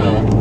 will.